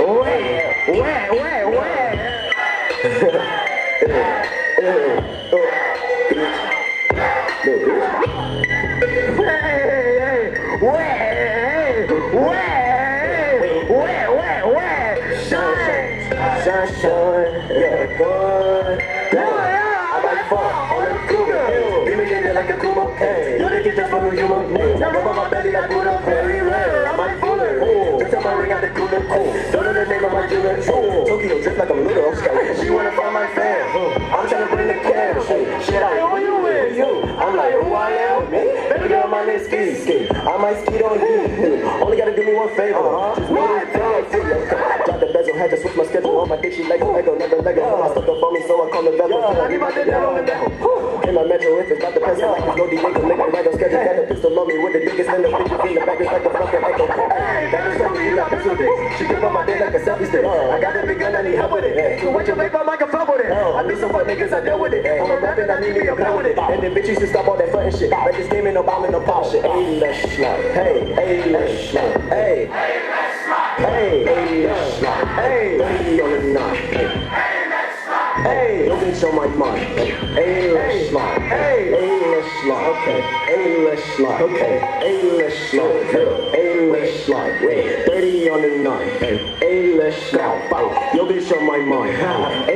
Where? Where? Where? Where? Sunshine, yeah, boy. Yeah, I like fun on the cougar. Give me it like a Kuma. Hey, you didn't get that from you, man. Now rub on my belly, I put up very rare. I'm like fuller. Tell my ring out the cooler. Like I'm little. Scared. She wanna find my fan. I'm trying to bring the cash. Shit, I owe you with you. I'm like, who I am? Me? Baby girl, my name's Ski Ski. I might skeet on you. Only gotta do me one favor. Uh-huh. Just know this tag. Drop the bezel, had to switch my schedule on my dick. She Lego, Lego, never Lego. I stuck up on me, so I call the bezel. I give my dinner on the In my metro, if it's not the pencil, like it's no Diego, nigga, right on schedule. Got the pistol on me with the biggest and the bitches in the back. It's like a fucking echo. Hey, that is you got pistol dick. She grip on my dick like a selfie stick. Oh. I got the big gun, I need help with it. So what you make my microphone with it? Oh. I need some fuck niggas, I deal with it. I'm a rapping, I need me a plan with it. And then bitches should stop all that fucking shit. Like this game ain't no bombing, no pop shit. Hey, let's slide. Hey, hey, let's slide. Hey, hey, hey, let's slide. Hey, hey, on the nine. Hey. Hey, don't get on my mind. Hey, let's slide. Hey, hey, let's slide. Okay. Hey, let's slide. Okay. Hey, let's slide. Hey, let's slide. Wait. 30 on the nine. Hey, hey, let's slide. Yo, bitch on my mind.